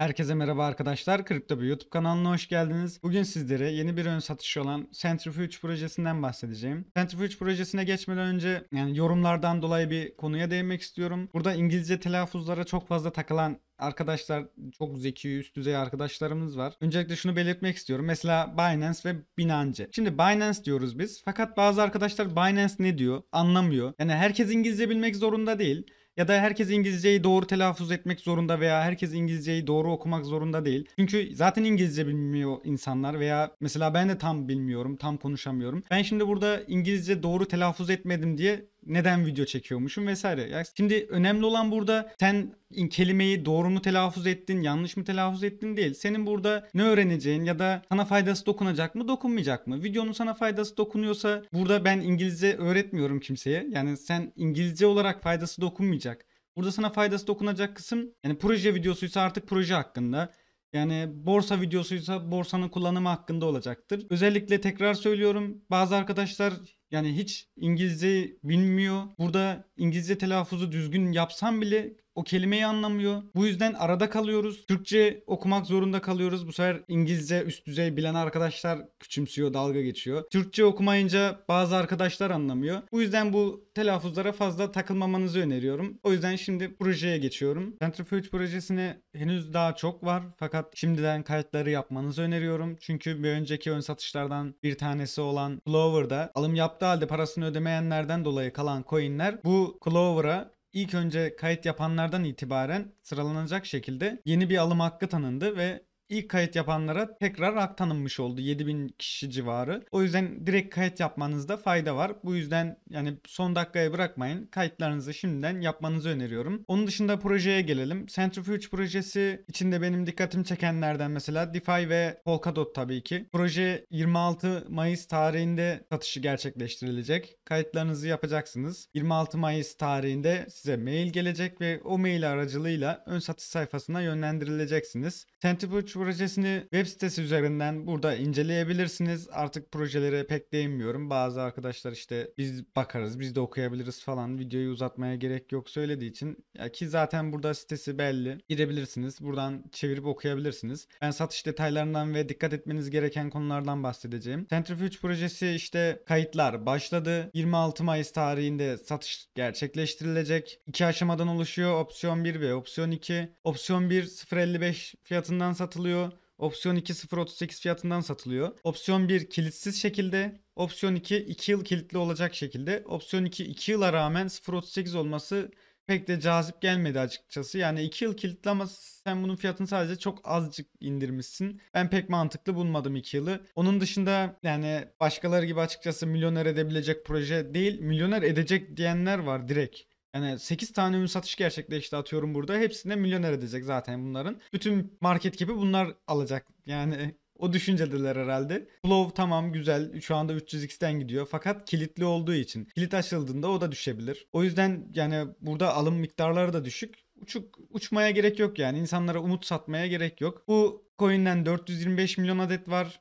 Herkese merhaba arkadaşlar. Kripto bir YouTube kanalına hoş geldiniz. Bugün sizlere yeni bir ön satışı olan Centrifuge projesinden bahsedeceğim. Centrifuge projesine geçmeden önce yani yorumlardan dolayı bir konuya değinmek istiyorum. Burada İngilizce telaffuzlara çok fazla takılan arkadaşlar çok zeki üst düzey arkadaşlarımız var. Öncelikle şunu belirtmek istiyorum. Mesela Binance ve Binance. Şimdi Binance diyoruz biz. Fakat bazı arkadaşlar Binance ne diyor anlamıyor. Yani herkes İngilizce bilmek zorunda değil. Ya da herkes İngilizceyi doğru telaffuz etmek zorunda veya herkes İngilizceyi doğru okumak zorunda değil. Çünkü zaten İngilizce bilmiyor insanlar veya mesela ben de tam bilmiyorum, tam konuşamıyorum. Ben şimdi burada İngilizce doğru telaffuz etmedim diye neden video çekiyormuşum vesaire. Yani şimdi önemli olan burada sen kelimeyi doğru mu telaffuz ettin, yanlış mı telaffuz ettin değil. Senin burada ne öğreneceğin ya da sana faydası dokunacak mı, dokunmayacak mı? Videonun sana faydası dokunuyorsa burada ben İngilizce öğretmiyorum kimseye. Yani sen İngilizce olarak faydası dokunmayacak. Burada sana faydası dokunacak kısım yani proje videosuysa artık proje hakkında. Yani borsa videosuysa borsanın kullanımı hakkında olacaktır. Özellikle tekrar söylüyorum bazı arkadaşlar yani hiç İngilizce bilmiyor. Burada İngilizce telaffuzu düzgün yapsam bile o kelimeyi anlamıyor. Bu yüzden arada kalıyoruz. Türkçe okumak zorunda kalıyoruz. Bu sefer İngilizce üst düzey bilen arkadaşlar küçümsüyor, dalga geçiyor. Türkçe okumayınca bazı arkadaşlar anlamıyor. Bu yüzden bu telaffuzlara fazla takılmamanızı öneriyorum. O yüzden şimdi projeye geçiyorum. Centrifuge projesine henüz daha çok var. Fakat şimdiden kayıtları yapmanızı öneriyorum. Çünkü bir önceki ön satışlardan bir tanesi olan Clover'da alım yaptığı halde parasını ödemeyenlerden dolayı kalan coinler bu Clover'a ilk önce kayıt yapanlardan itibaren sıralanacak şekilde yeni bir alım hakkı tanındı ve ilk kayıt yapanlara tekrar hak tanınmış oldu 7000 kişi civarı. O yüzden direkt kayıt yapmanızda fayda var. Bu yüzden yani son dakikaya bırakmayın. Kayıtlarınızı şimdiden yapmanızı öneriyorum. Onun dışında projeye gelelim. Centrifuge projesi içinde benim dikkatimi çekenlerden mesela DeFi ve Polkadot tabii ki. Proje 26 Mayıs tarihinde satışı gerçekleştirilecek. Kayıtlarınızı yapacaksınız. 26 Mayıs tarihinde size mail gelecek ve o mail aracılığıyla ön satış sayfasına yönlendirileceksiniz. Centrifuge projesini web sitesi üzerinden burada inceleyebilirsiniz. Artık projelere pek değinmiyorum. Bazı arkadaşlar işte biz bakarız, biz de okuyabiliriz falan. Videoyu uzatmaya gerek yok söylediği için. Ya ki zaten burada sitesi belli. Girebilirsiniz. Buradan çevirip okuyabilirsiniz. Ben satış detaylarından ve dikkat etmeniz gereken konulardan bahsedeceğim. Centrifuge projesi işte kayıtlar başladı. 26 Mayıs tarihinde satış gerçekleştirilecek. İki aşamadan oluşuyor. Opsiyon 1 ve opsiyon 2. Opsiyon 1 0.55 fiyatından satılıyor. Opsiyon 2 0.38 fiyatından satılıyor. Opsiyon 1 kilitsiz şekilde. Opsiyon 2 2 yıl kilitli olacak şekilde. Opsiyon 2 2 yıla rağmen 0.38 olması pek de cazip gelmedi açıkçası. Yani 2 yıl kilitli ama sen bunun fiyatını sadece çok azıcık indirmişsin. Ben pek mantıklı bulmadım 2 yılı. Onun dışında yani başkaları gibi açıkçası milyoner edebilecek proje değil. Milyoner edecek diyenler var direkt. Yani 8 tane ürün satış gerçekleşti atıyorum burada. Hepsine milyoner edecek zaten bunların. Bütün market gibi bunlar alacak. Yani o düşüncedeler herhalde. Flow tamam güzel. Şu anda 300x'ten gidiyor. Fakat kilitli olduğu için. Kilit açıldığında o da düşebilir. O yüzden yani burada alım miktarları da düşük. Uçuk, uçmaya gerek yok yani. İnsanlara umut satmaya gerek yok. Bu coin'den 425 milyon adet var.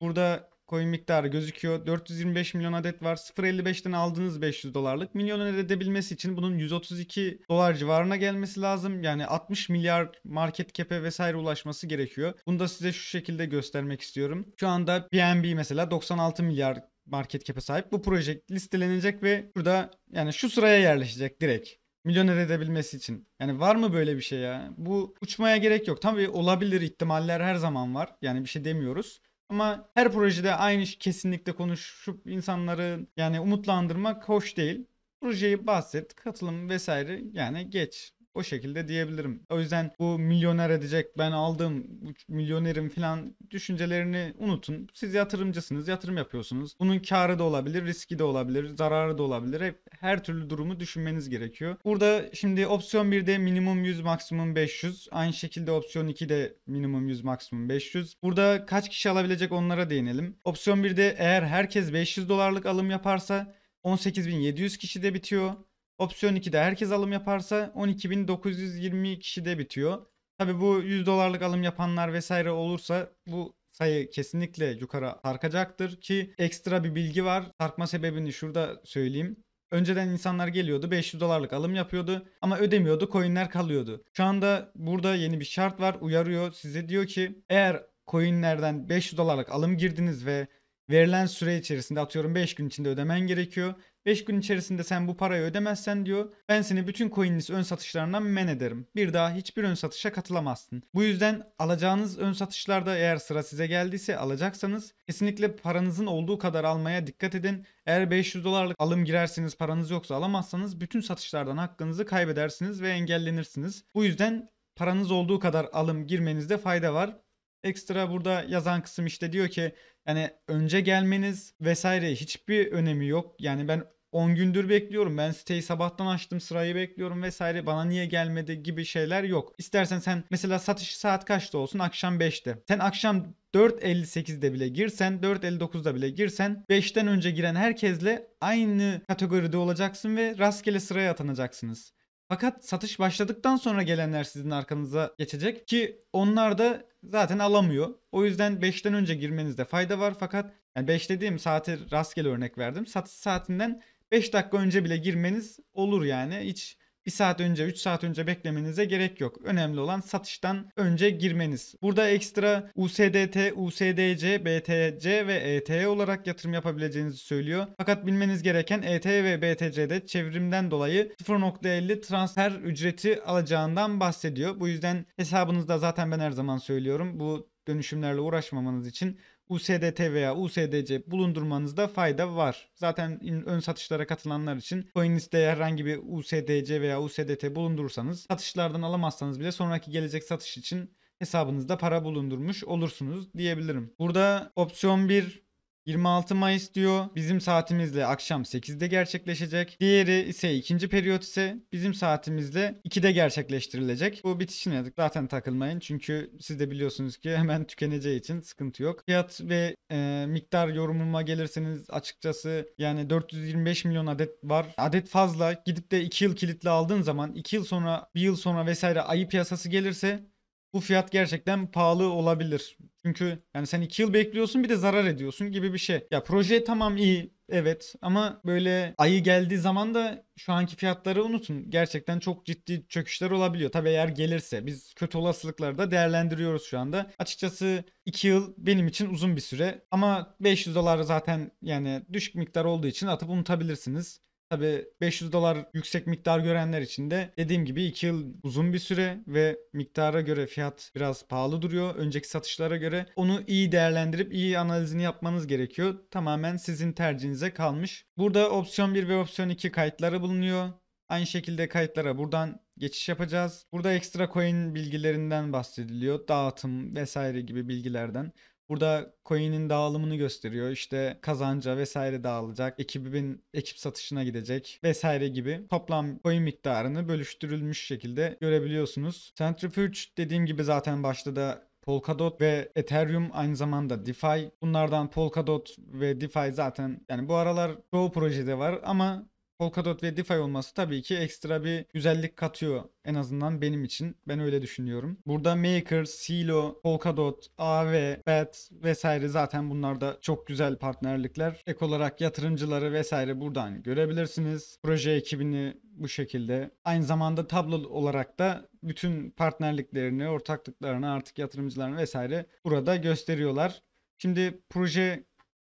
Burada coin miktarı gözüküyor. 425 milyon adet var. 0.55'ten aldığınız 500 dolarlık. Milyoner edebilmesi için bunun 132 dolar civarına gelmesi lazım. Yani 60 milyar market cap'e vesaire ulaşması gerekiyor. Bunu da size şu şekilde göstermek istiyorum. Şu anda BNB mesela 96 milyar market cap'e sahip. Bu proje listelenecek ve burada yani şu sıraya yerleşecek direkt milyoner edebilmesi için. Yani var mı böyle bir şey ya? Bu uçmaya gerek yok. Tabii olabilir ihtimaller her zaman var. Yani bir şey demiyoruz. Ama her projede aynı kesinlikle konuşup insanları yani umutlandırmak hoş değil. Projeyi bahset, katılım vesaire yani geç. O şekilde diyebilirim. O yüzden bu milyoner edecek ben aldım milyonerim falan düşüncelerini unutun. Siz yatırımcısınız, yatırım yapıyorsunuz. Bunun karı da olabilir, riski de olabilir, zararı da olabilir. Hep her türlü durumu düşünmeniz gerekiyor. Burada şimdi opsiyon 1'de minimum 100 maksimum 500. Aynı şekilde opsiyon 2'de minimum 100 maksimum 500. Burada kaç kişi alabilecek onlara değinelim. Opsiyon 1'de eğer herkes 500 dolarlık alım yaparsa 18.700 kişi de bitiyor. Opsiyon 2'de herkes alım yaparsa 12.920 kişide bitiyor. Tabi bu 100 dolarlık alım yapanlar vesaire olursa bu sayı kesinlikle yukarı sarkacaktır ki ekstra bir bilgi var. Sarkma sebebini şurada söyleyeyim. Önceden insanlar geliyordu 500 dolarlık alım yapıyordu ama ödemiyordu coinler kalıyordu. Şu anda burada yeni bir şart var uyarıyor size diyor ki eğer coinlerden 500 dolarlık alım girdiniz ve verilen süre içerisinde atıyorum 5 gün içinde ödemen gerekiyor. 5 gün içerisinde sen bu parayı ödemezsen diyor ben seni bütün coinlist ön satışlarından men ederim. Bir daha hiçbir ön satışa katılamazsın. Bu yüzden alacağınız ön satışlarda eğer sıra size geldiyse alacaksanız kesinlikle paranızın olduğu kadar almaya dikkat edin. Eğer 500 dolarlık alım girersiniz paranız yoksa alamazsanız bütün satışlardan hakkınızı kaybedersiniz ve engellenirsiniz. Bu yüzden paranız olduğu kadar alım girmenizde fayda var. Ekstra burada yazan kısım işte diyor ki yani önce gelmeniz vesaire hiçbir önemi yok. Yani ben 10 gündür bekliyorum. Ben siteyi sabahtan açtım sırayı bekliyorum vesaire. Bana niye gelmedi gibi şeyler yok. İstersen sen mesela satış saat kaçta olsun? Akşam 5'te. Sen akşam 4.58'de bile girsen, 4.59'da bile girsen 5'ten önce giren herkesle aynı kategoride olacaksın ve rastgele sıraya atanacaksınız. Fakat satış başladıktan sonra gelenler sizin arkanıza geçecek ki onlar da zaten alamıyor. O yüzden 5'ten önce girmenizde fayda var fakat yani 5 dediğim saati rastgele örnek verdim. Satış saatinden 5 dakika önce bile girmeniz olur yani. Hiç 1 saat önce 3 saat önce beklemenize gerek yok. Önemli olan satıştan önce girmeniz. Burada ekstra USDT, USDC, BTC ve ETH olarak yatırım yapabileceğinizi söylüyor. Fakat bilmeniz gereken ETH ve BTC'de çevrimden dolayı 0.50 transfer ücreti alacağından bahsediyor. Bu yüzden hesabınızda zaten ben her zaman söylüyorum. Bu dönüşümlerle uğraşmamanız için USDT veya USDC bulundurmanızda fayda var. Zaten ön satışlara katılanlar için CoinList'te herhangi bir USDC veya USDT bulundurursanız satışlardan alamazsanız bile sonraki gelecek satış için hesabınızda para bulundurmuş olursunuz diyebilirim. Burada opsiyon 1 26 Mayıs diyor. Bizim saatimizle akşam 8'de gerçekleşecek. Diğeri ise ikinci periyot ise bizim saatimizle 2'de gerçekleştirilecek. Bu bitişine zaten takılmayın. Çünkü siz de biliyorsunuz ki hemen tükeneceği için sıkıntı yok. Fiyat ve e, miktar yorumuma gelirseniz açıkçası yani 425 milyon adet var. Adet fazla. Gidip de 2 yıl kilitli aldığın zaman 2 yıl sonra 1 yıl sonra vesaire ayı piyasası gelirse bu fiyat gerçekten pahalı olabilir. Çünkü yani sen 2 yıl bekliyorsun bir de zarar ediyorsun gibi bir şey. Ya proje tamam iyi evet ama böyle ayı geldiği zaman da şu anki fiyatları unutun. Gerçekten çok ciddi çöküşler olabiliyor. Tabii eğer gelirse biz kötü olasılıkları da değerlendiriyoruz şu anda. Açıkçası 2 yıl benim için uzun bir süre ama 500 dolar zaten yani düşük miktar olduğu için atıp unutabilirsiniz. Tabi 500 dolar yüksek miktar görenler için de dediğim gibi 2 yıl uzun bir süre ve miktara göre fiyat biraz pahalı duruyor. Önceki satışlara göre onu iyi değerlendirip iyi analizini yapmanız gerekiyor. Tamamen sizin tercihinize kalmış. Burada opsiyon 1 ve opsiyon 2 kayıtları bulunuyor. Aynı şekilde kayıtlara buradan geçiş yapacağız. Burada ekstra coin bilgilerinden bahsediliyor. Dağıtım vesaire gibi bilgilerden. Burada coin'in dağılımını gösteriyor. İşte kazanca vesaire dağılacak. Ekibin ekip satışına gidecek vesaire gibi. Toplam coin miktarını bölüştürülmüş şekilde görebiliyorsunuz. Centrifuge dediğim gibi zaten başta da Polkadot ve Ethereum aynı zamanda DeFi. Bunlardan Polkadot ve DeFi zaten yani bu aralar çoğu projede var ama Polkadot ve DeFi olması tabii ki ekstra bir güzellik katıyor. En azından benim için. Ben öyle düşünüyorum. Burada Maker, Silo, Polkadot, AV, BET vesaire zaten bunlar da çok güzel partnerlikler. Ek olarak yatırımcıları vesaire buradan görebilirsiniz. Proje ekibini bu şekilde. Aynı zamanda tablo olarak da bütün partnerliklerini, ortaklıklarını artık yatırımcılarını vesaire burada gösteriyorlar. Şimdi proje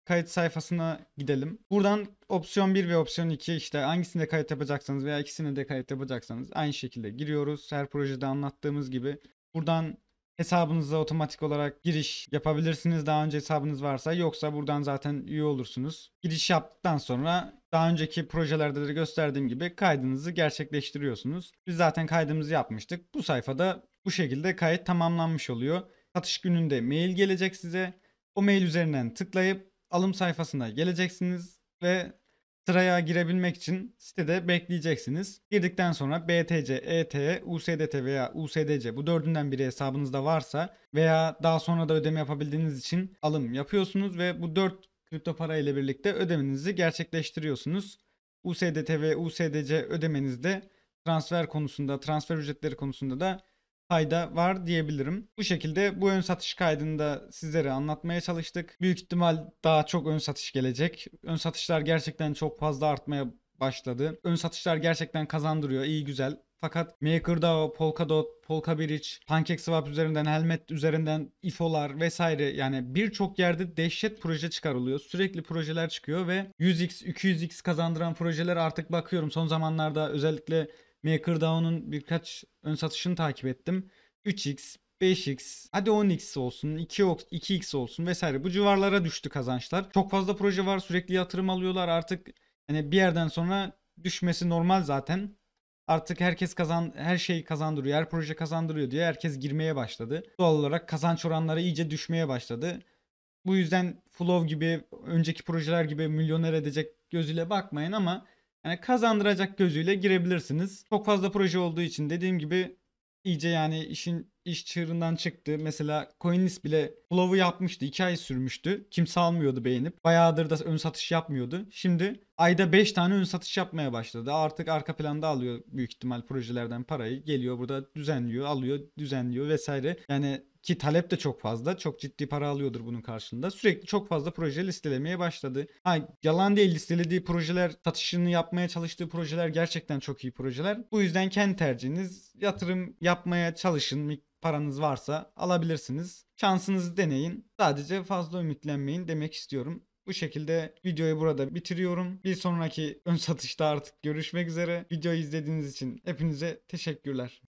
kayıt sayfasına gidelim. Buradan opsiyon 1 ve opsiyon 2 işte hangisinde kayıt yapacaksanız veya ikisini de kayıt yapacaksanız aynı şekilde giriyoruz. Her projede anlattığımız gibi. Buradan hesabınıza otomatik olarak giriş yapabilirsiniz daha önce hesabınız varsa yoksa buradan zaten üye olursunuz. Giriş yaptıktan sonra daha önceki projelerde de gösterdiğim gibi kaydınızı gerçekleştiriyorsunuz. Biz zaten kaydımızı yapmıştık. Bu sayfada bu şekilde kayıt tamamlanmış oluyor. Satış gününde mail gelecek size. O mail üzerinden tıklayıp alım sayfasına geleceksiniz ve sıraya girebilmek için sitede bekleyeceksiniz. Girdikten sonra BTC, ETH, USDT veya USDC bu dördünden biri hesabınızda varsa veya daha sonra da ödeme yapabildiğiniz için alım yapıyorsunuz ve bu dört kripto para ile birlikte ödemenizi gerçekleştiriyorsunuz. USDT ve USDC ödemenizde transfer konusunda, transfer ücretleri konusunda da fayda var diyebilirim. Bu şekilde bu ön satış kaydında sizlere anlatmaya çalıştık. Büyük ihtimal daha çok ön satış gelecek. Ön satışlar gerçekten çok fazla artmaya başladı. Ön satışlar gerçekten kazandırıyor. iyi güzel. Fakat MakerDAO, Polkadot, Polkabridge, PancakeSwap üzerinden, Helmet üzerinden, IFO'lar vesaire yani birçok yerde dehşet proje çıkarılıyor. Sürekli projeler çıkıyor ve 100x, 200x kazandıran projeler artık bakıyorum. Son zamanlarda özellikle MakerDAO'nun birkaç ön satışını takip ettim. 3x, 5x, hadi 10x olsun, 2x, 2x olsun vesaire bu civarlara düştü kazançlar. Çok fazla proje var, sürekli yatırım alıyorlar artık. Hani bir yerden sonra düşmesi normal zaten. Artık herkes kazan her şeyi kazandırıyor, her proje kazandırıyor diye herkes girmeye başladı. Doğal olarak kazanç oranları iyice düşmeye başladı. Bu yüzden Flow gibi önceki projeler gibi milyoner edecek gözüyle bakmayın ama yani kazandıracak gözüyle girebilirsiniz. Çok fazla proje olduğu için dediğim gibi iyice yani işin iş çığırından çıktı. Mesela Coinlist bile Flow'u yapmıştı. 2 ay sürmüştü. Kimse almıyordu beğenip. Bayağıdır da ön satış yapmıyordu. Şimdi ayda 5 tane ön satış yapmaya başladı. Artık arka planda alıyor büyük ihtimal projelerden parayı. Geliyor burada düzenliyor, alıyor, düzenliyor vesaire. Yani ki talep de çok fazla. Çok ciddi para alıyordur bunun karşılığında. Sürekli çok fazla proje listelemeye başladı. Ha, yalan değil listelediği projeler, satışını yapmaya çalıştığı projeler gerçekten çok iyi projeler. Bu yüzden kendi tercihiniz. Yatırım yapmaya çalışın. Paranız varsa alabilirsiniz. Şansınızı deneyin. Sadece fazla ümitlenmeyin demek istiyorum. Bu şekilde videoyu burada bitiriyorum. Bir sonraki ön satışta artık görüşmek üzere. Videoyu izlediğiniz için hepinize teşekkürler.